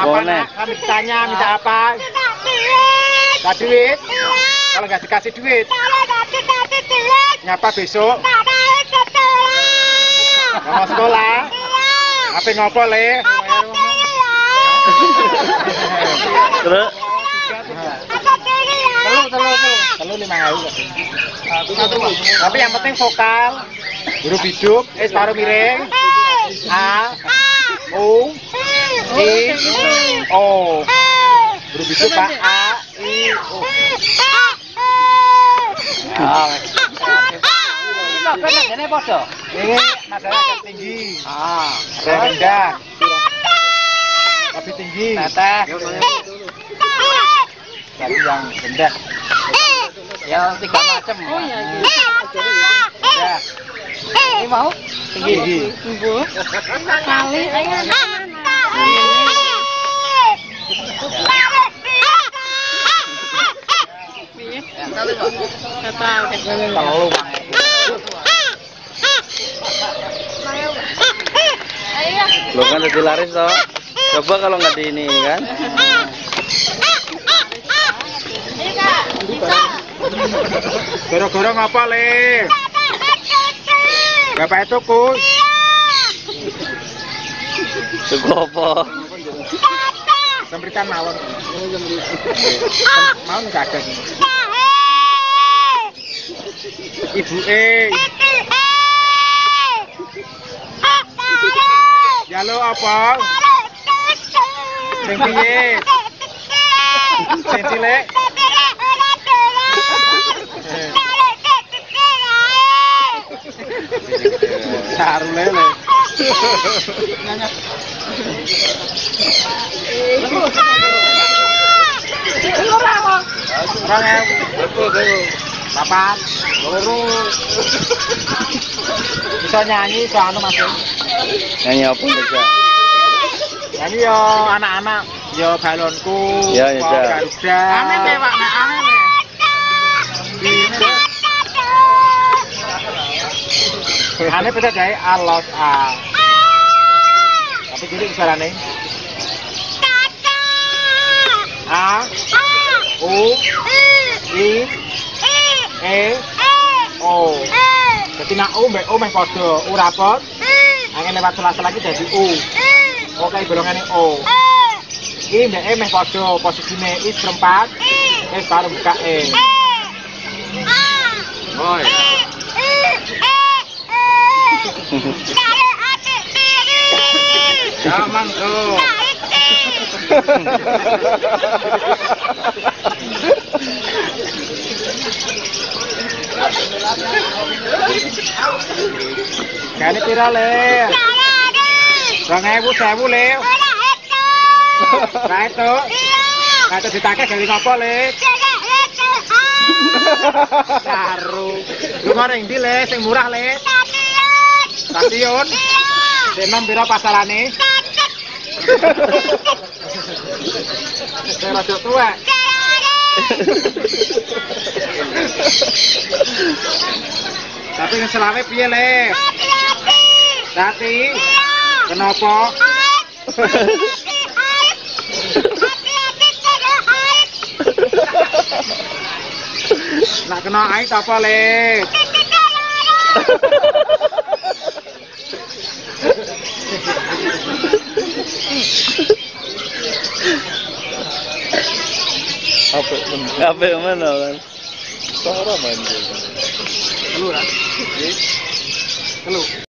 apa nak? Kami tanya minta apa? Minta duit. Kalau nggak dikasih duit, nyapa besok. Nggak mau sekolah. Apa ngopo le? Terus. Telu lima ewu. Tapi yang penting vokal. Huruf hidup, eh separuh miring. A, U, I, O. Huruf hidup Pak A, I, O. Ini podo. Ini agak tinggi. Ah, Ada rendah. Tapi tinggi. teteh. Tapi yang rendah. Ya tiga macam. Oh Ya, Ini mau? tinggi. Kali Telu lo kan jadi laris toh. Coba kalau nggak di ini kan. Goro-goro ngapa le? Bapak itu kus. Apa? Sempritan mawon. Mau nggak ada. Ibu E. Ya apa? Sing piye? Saru lele. Orang ewu. Papat. Loro. Bisa nyanyi, bisa anu mas. Nyanyi apa bisa? Nyanyi yo anak-anak, yo balonku, Ya, ya, ya. Garuda. Ane teh, Pak. Nek ane. Ane beda dari alos a. Tapi jadi suarane A, U, I, E, O. Jadi nak U mbak U meh podo, U rapot. Angin lewat sela-sela lagi jadi U. Oke, golongannya O. I mbak E meh podo, posisinya I seperempat. E baru buka E. Oh ya. Gampang tuh. Kali pira le? Rong ewu sewu le. Nah itu. Nah itu ditake dari ngopo le? Saru. Lu ngoreng di le, sing murah le. Stasiun. Denom pira pasarane? Saya rada tua. Tapi selawe piye le? Tati. Kenapa? Nak kena ait apa le? Apa? Apa yang mana kan? Suara manja. Telu lah. Telu.